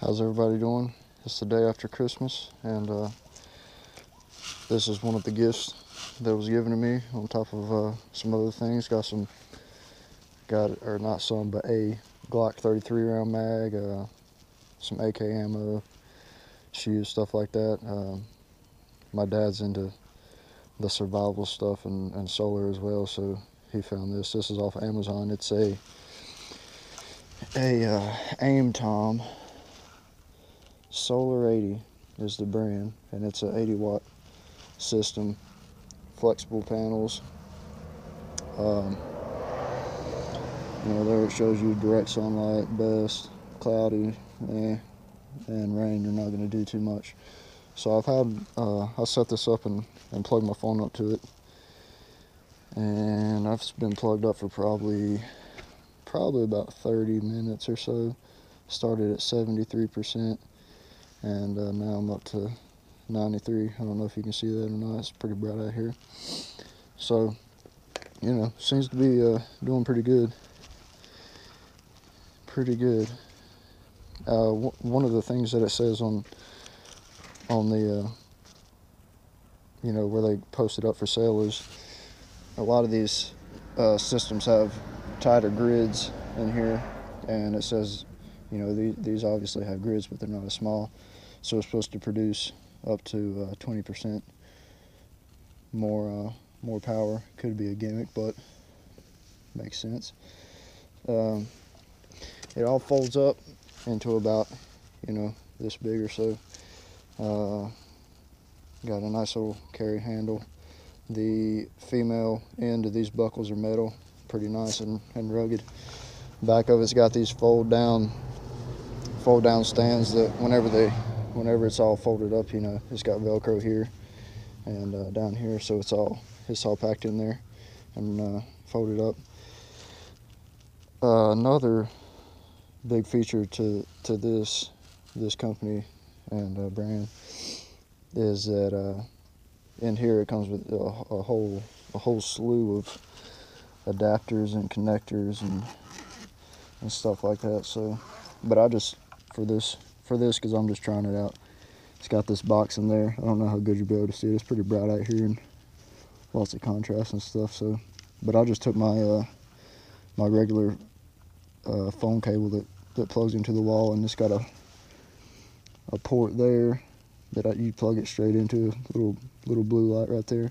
How's everybody doing? It's the day after Christmas, and uh, this is one of the gifts that was given to me on top of uh, some other things. Got some, got or not some, but a Glock 33 round mag, uh, some AK ammo, shoes, stuff like that. Um, my dad's into the survival stuff and, and solar as well, so he found this. This is off Amazon. It's a a uh, Aimtom solar 80 is the brand and it's an 80 watt system flexible panels. Um, you know there it shows you direct sunlight best cloudy eh, and rain you're not going to do too much. So I've had uh, I set this up and, and plugged my phone up to it. And I've been plugged up for probably probably about 30 minutes or so. Started at 73% and uh, now I'm up to 93. I don't know if you can see that or not. It's pretty bright out here. So, you know, seems to be uh, doing pretty good. Pretty good. Uh, one of the things that it says on on the uh, you know where they post it up for sale is a lot of these uh, systems have tighter grids in here and it says you know these, these obviously have grids but they're not as small. So it's supposed to produce up to 20% uh, more uh, more power. Could be a gimmick but makes sense. Um, it all folds up into about you know this big or so. Uh, got a nice little carry handle. The female end of these buckles are metal pretty nice and, and rugged. Back of it's got these fold down fold down stands that whenever they whenever it's all folded up, you know, it's got Velcro here and uh, down here, so it's all it's all packed in there and uh, folded up. Uh, another big feature to to this this company and uh, brand is that uh, in here it comes with a, a whole a whole slew of adapters and connectors and and stuff like that. So, but I just for this for this because I'm just trying it out. It's got this box in there. I don't know how good you'll be able to see it. It's pretty bright out here and lots of contrast and stuff. So, but I just took my uh, my regular uh, phone cable that that plugs into the wall and it's got a a port there that I, you plug it straight into a little little blue light right there.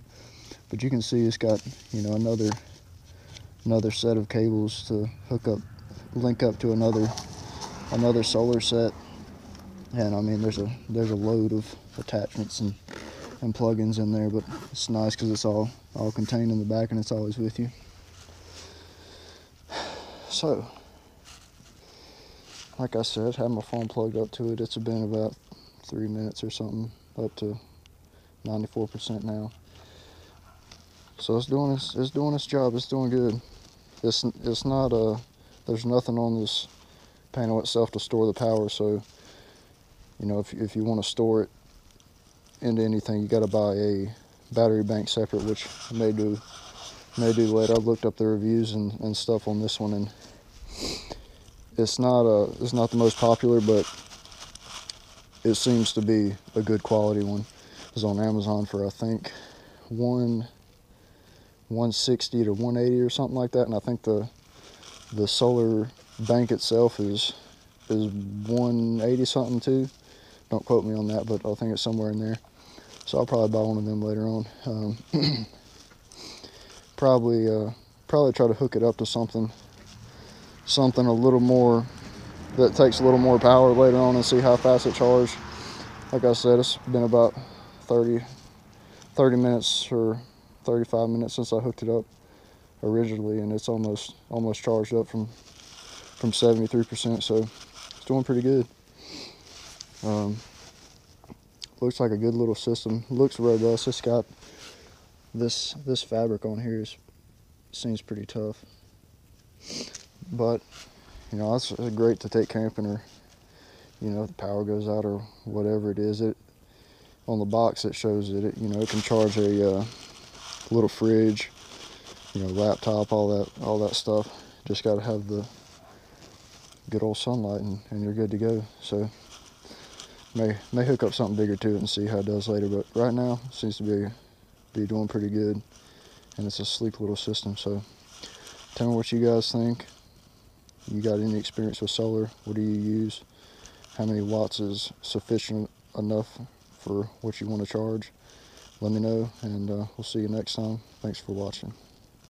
But you can see it's got you know another another set of cables to hook up, link up to another another solar set. And I mean, there's a there's a load of attachments and and plugins in there, but it's nice because it's all all contained in the back and it's always with you. So, like I said, had my phone plugged up to it. It's been about three minutes or something, up to 94% now. So it's doing its, it's doing its job. It's doing good it's it's not a uh, there's nothing on this panel itself to store the power. So you know if, if you want to store it into anything you got to buy a battery bank separate which may do may do later I've looked up the reviews and, and stuff on this one and it's not a it's not the most popular but it seems to be a good quality one. It's on Amazon for I think one 160 to 180 or something like that and I think the the solar bank itself is is 180 something too. Don't quote me on that but I think it's somewhere in there. So I'll probably buy one of them later on. Um, probably uh, probably try to hook it up to something something a little more that takes a little more power later on and see how fast it charges. Like I said it's been about 30 30 minutes or 35 minutes since I hooked it up originally and it's almost almost charged up from from 73% so it's doing pretty good. Um, looks like a good little system. Looks robust. It's got this this fabric on here is seems pretty tough. But you know that's great to take camping or you know the power goes out or whatever it is. It on the box it shows that it you know it can charge a uh, little fridge, you know, laptop, all that, all that stuff. Just got to have the good old sunlight and, and you're good to go. So may may hook up something bigger to it and see how it does later. But right now, seems to be be doing pretty good, and it's a sleek little system. So tell me what you guys think. You got any experience with solar? What do you use? How many watts is sufficient enough for what you want to charge? Let me know, and uh, we'll see you next time. Thanks for watching.